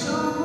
show.